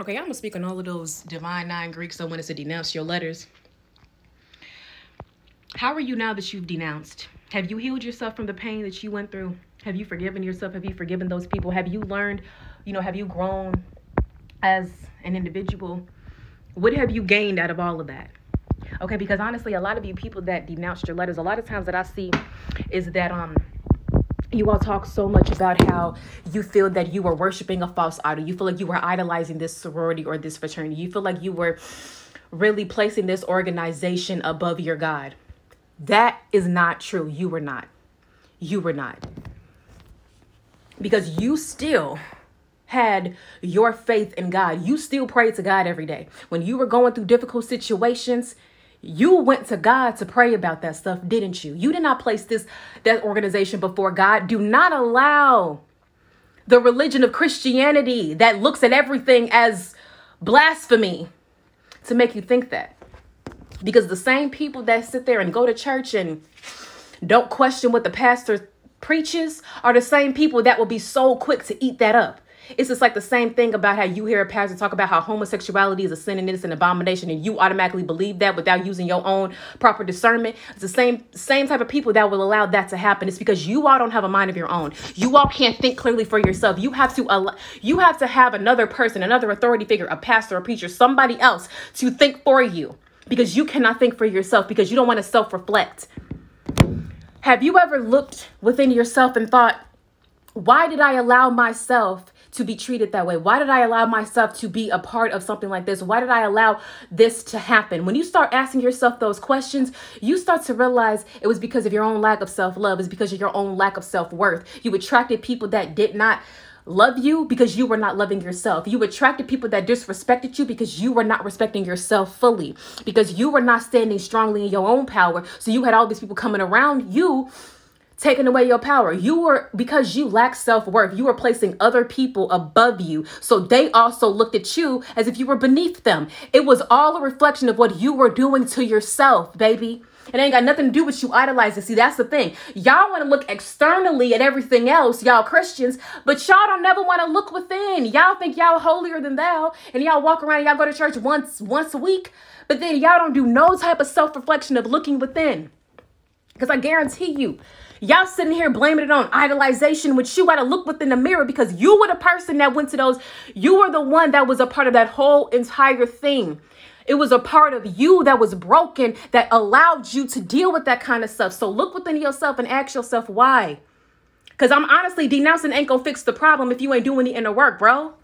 Okay, I'm gonna speak on all of those divine nine Greeks that want us to denounce your letters. How are you now that you've denounced? Have you healed yourself from the pain that you went through? Have you forgiven yourself? Have you forgiven those people? Have you learned, you know, have you grown as an individual? What have you gained out of all of that? Okay, because honestly, a lot of you people that denounced your letters, a lot of times that I see is that um you all talk so much about how you feel that you were worshiping a false idol. You feel like you were idolizing this sorority or this fraternity. You feel like you were really placing this organization above your God. That is not true. You were not. You were not. Because you still had your faith in God. You still prayed to God every day. When you were going through difficult situations, you went to God to pray about that stuff, didn't you? You did not place this that organization before God. Do not allow the religion of Christianity that looks at everything as blasphemy to make you think that. Because the same people that sit there and go to church and don't question what the pastor preaches are the same people that will be so quick to eat that up. It's just like the same thing about how you hear a pastor talk about how homosexuality is a sin and it's an abomination, and you automatically believe that without using your own proper discernment. It's the same same type of people that will allow that to happen. It's because you all don't have a mind of your own. You all can't think clearly for yourself. You have to allow, you have to have another person, another authority figure, a pastor, a preacher, somebody else to think for you because you cannot think for yourself because you don't want to self-reflect. Have you ever looked within yourself and thought, why did I allow myself to be treated that way? Why did I allow myself to be a part of something like this? Why did I allow this to happen? When you start asking yourself those questions, you start to realize it was because of your own lack of self love, it's because of your own lack of self worth. You attracted people that did not love you because you were not loving yourself. You attracted people that disrespected you because you were not respecting yourself fully, because you were not standing strongly in your own power. So you had all these people coming around you taking away your power. You were, because you lack self worth, you were placing other people above you. So they also looked at you as if you were beneath them. It was all a reflection of what you were doing to yourself, baby. It ain't got nothing to do with you idolizing. See, that's the thing. Y'all want to look externally at everything else, y'all Christians, but y'all don't never want to look within. Y'all think y'all holier than thou, and y'all walk around, y'all go to church once once a week, but then y'all don't do no type of self-reflection of looking within. Because I guarantee you, Y'all sitting here blaming it on idolization, which you got to look within the mirror because you were the person that went to those. You were the one that was a part of that whole entire thing. It was a part of you that was broken that allowed you to deal with that kind of stuff. So look within yourself and ask yourself why. Because I'm honestly denouncing ain't gonna fix the problem if you ain't doing the inner work, bro.